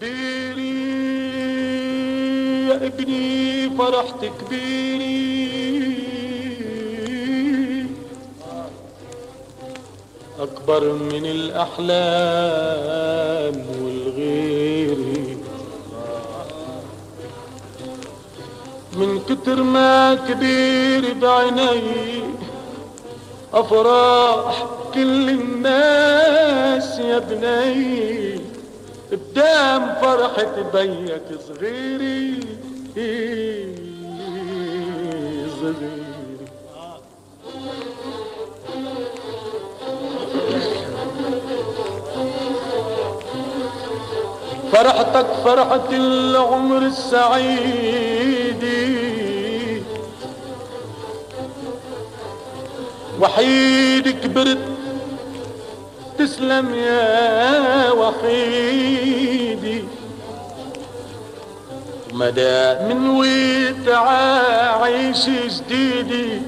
كبيري يا ابني فرحت كبيري أكبر من الأحلام والغير. من كتر ما كبير بعيني أفراح كل الناس يا بني بدام فرحة بيك صغيري صغيري. فرحتك فرحة العمر السعيد. وحيد كبرت تسلم يا وحيدي. مدى من ويتعا عيش جديدي.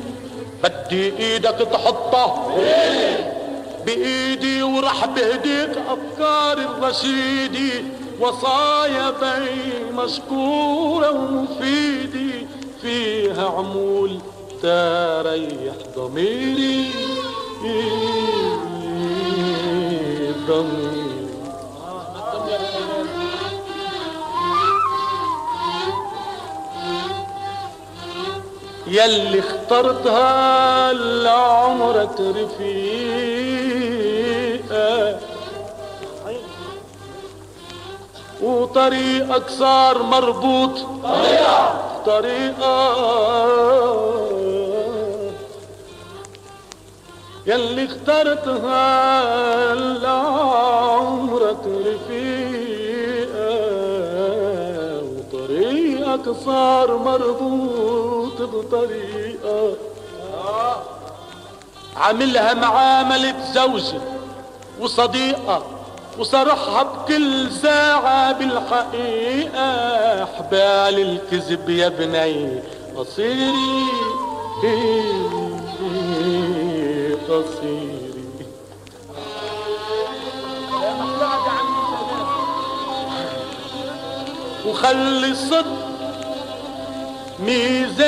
بدي إيدك تحطه. بإيدي ورح بهديك افكاري الرشيدي. وصايا بي مشكورة ومفيدة فيها عمول تريح ضميري. ضميري يلي اخترتها لعمرك رفيقة. وطريقك صار مربوط. طريقة. طريقة. يلي اخترتها لعمرك رفيقة وطريقك صار مربوط بطريقة. عاملها معاملة زوجة وصديقة وصرحها بكل ساعة بالحقيقة. حبال الكذب يا بني قصيري قصيري وخلي الصدق ميزان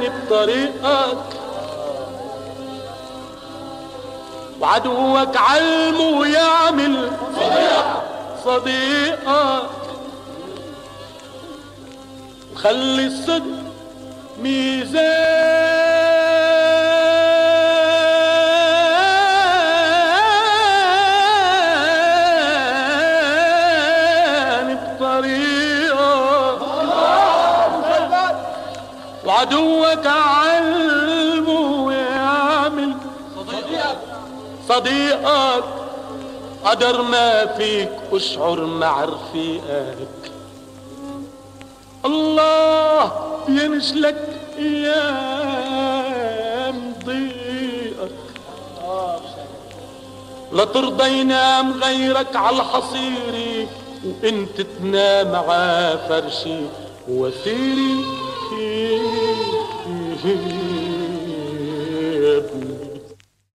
بطريقك. وعدوك علمه يعمل صديقك. صديقك وخلي الصدق ميزان وعدوك علمه يعمل صديقك. قدر ما فيك أشعر مع رفيقك. الله ينشلك أيام ضيقك لا ترضى ينام غيرك على الحصيري وانت تنام على しい